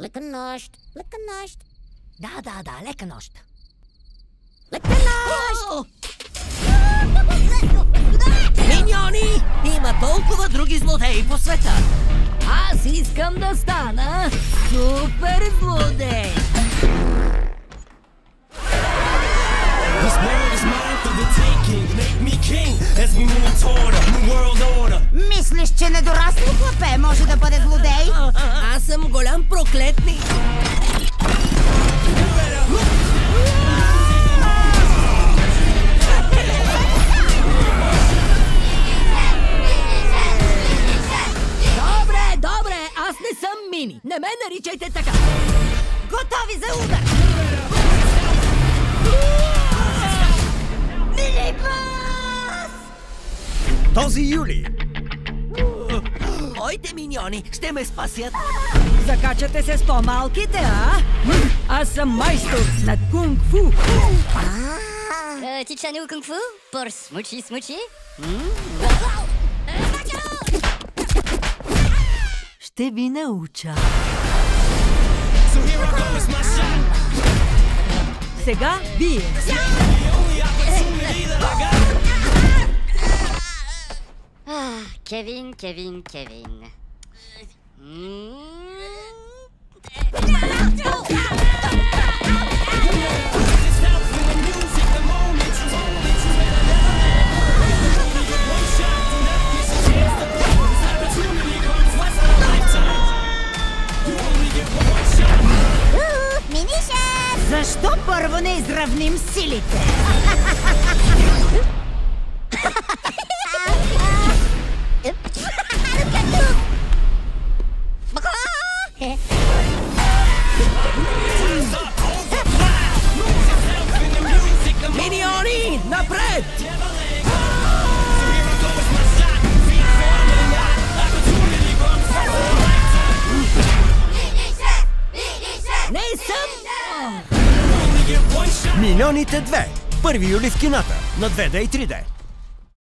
Лека нощ, лека нощ, Да, да, да, лека нощ. лека нощ! Миньони! Има толкова други злодеи по света. Аз искам да стана супер злодей. Че недорасло хлапе може да бъде злодей? Аз съм голям проклетник. Добре, добре, аз не съм мини. Не ме наричайте така. Готови за удар! Този юли Моите миньони ще ме спасят. Закачате се с по-малките, а? Аз съм майстор на кунг-фу. Nous kung fu pour smoochie smoochie Ще ви науча. Сега вие. Kevin, Kevin, Kevin. Hmm. Защо първо не изравним силите? Миньони, напред! Не съм! Миньоните 2. 1 юли в кината на 2D и 3D.